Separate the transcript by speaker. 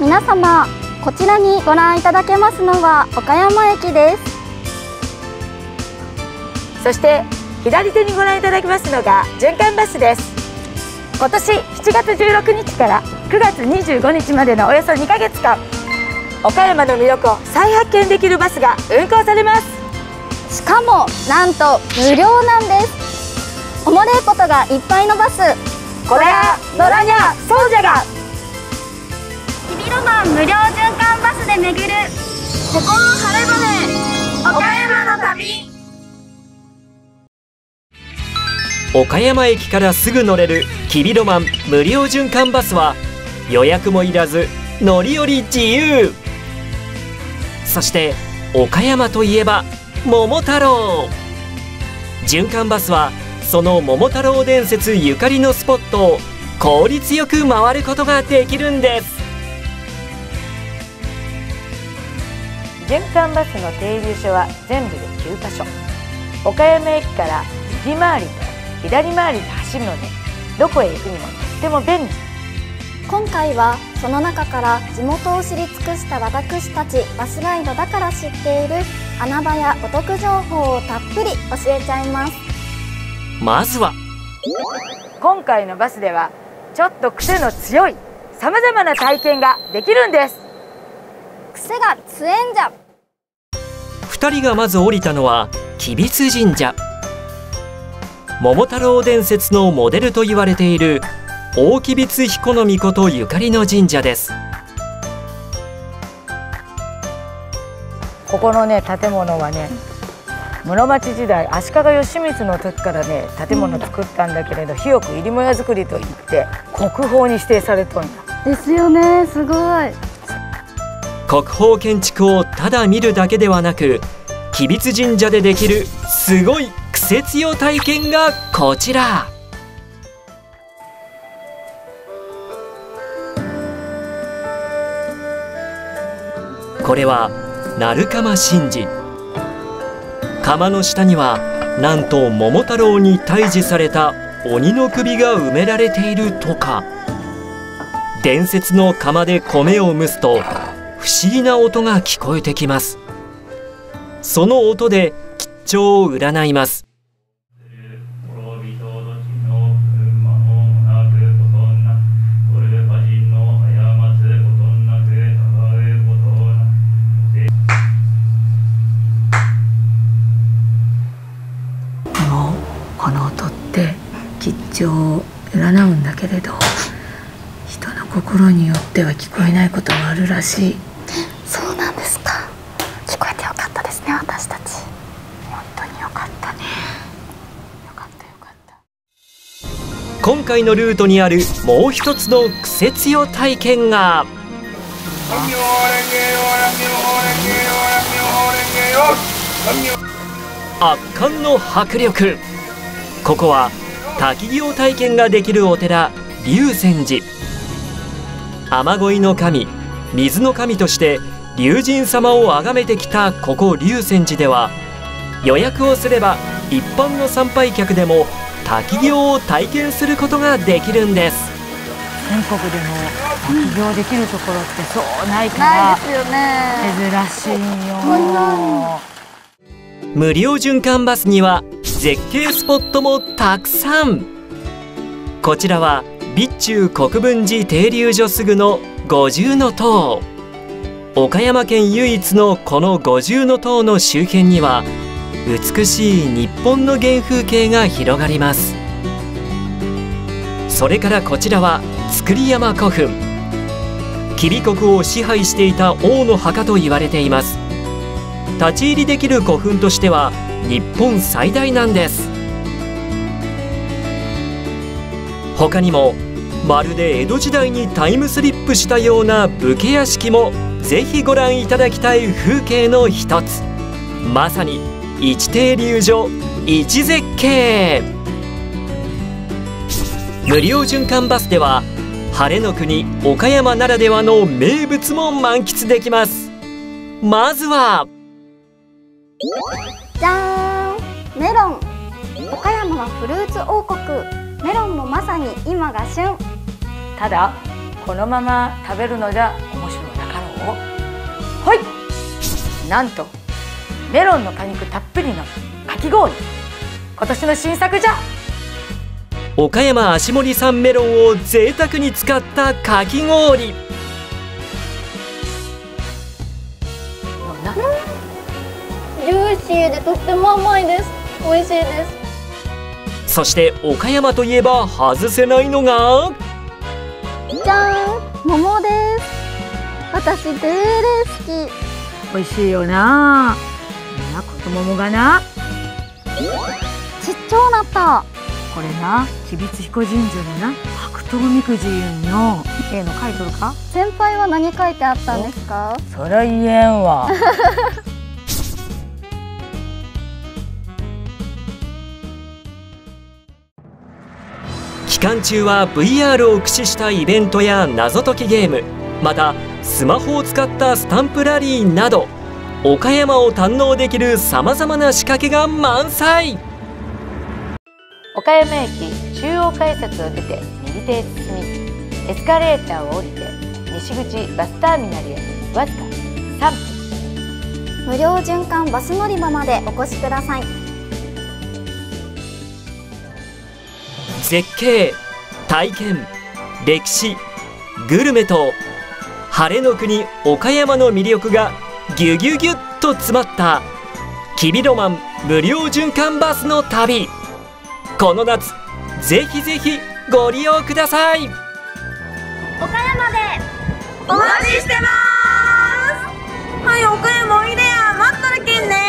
Speaker 1: 皆様こちらにご覧いただけますのは岡山駅です。
Speaker 2: そして左手にご覧いただきますのが循環バスです。今年7月16日から9月25日までのおよそ2ヶ月間岡山の魅力を再発見できるバスが運行されます。
Speaker 1: しかもなんと無料なんです。おもれいことがいっぱいのバス。
Speaker 2: これは野良にゃそうじゃが
Speaker 1: マン無料循環バスで巡る。ここの晴れ
Speaker 2: 岡山の旅。
Speaker 3: 岡山駅からすぐ乗れるきびロマン無料循環バスは予約もいらず乗り降り自由。そして岡山といえば桃太郎。循環バスはその桃太郎伝説ゆかりのスポットを効率よく回ることができるんです。
Speaker 2: 循環バスの停留所は全部で9カ所。岡山駅から右回りと左回りで走るのでどこへ行くにもとっても便利。
Speaker 1: 今回はその中から地元を知り尽くした私たちバスガイドだから知っている穴場やお得情報をたっぷり教えちゃいます。
Speaker 3: まずは。
Speaker 2: 今回のバスではちょっと癖の強いさまざまな体験ができるんです
Speaker 1: 癖が強えんじゃ
Speaker 3: 2人がまず降りたのは吉備津神社桃太郎伝説のモデルと言われている大吉備津彦の御事ゆかりの神社です
Speaker 2: ここのね建物はね室町時代足利義満の時からね建物作ったんだけれど、肥沃入りもや造りといって国宝に指定されとんだ
Speaker 1: ですよねすごい
Speaker 3: 国宝建築をただ見るだけではなく吉備津神社でできるすごい癖強体験がこちら。これは鳴釜神事。釜の下にはなんと桃太郎に退治された鬼の首が埋められているとか。伝説の釜で米を蒸すと不思議な音が聞こえてきます。その音で吉兆を占います。
Speaker 2: もうこの音って吉兆を占うんだけれど人の心によっては聞こえないこともあるらしい
Speaker 1: そうなんですか聞こえてよかったですね私たち
Speaker 2: 本当によかったねよかったよかった
Speaker 3: 今回のルートにあるもう一つの癖強体験が。圧巻の迫力。ここは滝行体験ができるお寺龍泉寺。雨乞いの神水の神として龍神様を崇めてきたここ龍泉寺では予約をすれば一般の参拝客でも滝行を体験することができるんです。
Speaker 2: 全国でも滝行できるところってそうないから
Speaker 1: ないですよね。
Speaker 2: 珍しいよ。
Speaker 3: 無料循環バスには絶景スポットもたくさん。こちらは備中国分寺停留所すぐの五重塔。岡山県唯一のこの五重塔の周辺には美しい日本の原風景が広がります。それからこちらは造山古墳。吉備国を支配していた王の墓と言われています。立ち入りできる古墳としては日本最大なんです。他にもまるで江戸時代にタイムスリップしたような武家屋敷もぜひご覧いただきたい風景の一つ。まさに一停留所一絶景。無料循環バスでは晴れの国岡山ならではの名物も満喫できます。まずは。
Speaker 1: じゃーんメロン。岡山はフルーツ王国。メロンもまさに今が旬。
Speaker 2: ただこのまま食べるのじゃ面ほいなんとメロンの果肉たっぷりのかき氷。今年の新作じゃ。
Speaker 3: 岡山足森産メロンを贅沢に使ったかき氷。
Speaker 1: ジューシーでとっても甘いです。美味しいです。
Speaker 3: そして岡山といえば外せないのが？
Speaker 1: じゃーん。桃です。私デーレ好き。
Speaker 2: 美味しいよななこと桃がな。
Speaker 1: ちっちゃなった。
Speaker 2: これな吉備津彦神社のな白桃みくじの絵の書いとるか？
Speaker 1: 先輩は何書いてあったんですか？
Speaker 2: そりゃ言えんわ。
Speaker 3: 期間中は VR を駆使したイベントや謎解きゲームまたスマホを使ったスタンプラリーなど岡山を堪能できるさまざまな仕掛けが満載。
Speaker 2: 岡山駅中央改札を出て右手へ進みエスカレーターを降りて西口バスターミナルへわずか3分。
Speaker 1: 無料循環バス乗り場までお越しください。
Speaker 3: 絶景体験歴史グルメと晴れの国岡山の魅力がぎゅぎゅぎゅっと詰まったきびロマン無料循環バスの旅。この夏ぜひぜひご利用ください。
Speaker 1: 岡山で
Speaker 4: お待ちしてます。はい岡山おいでや。待っとるけんね。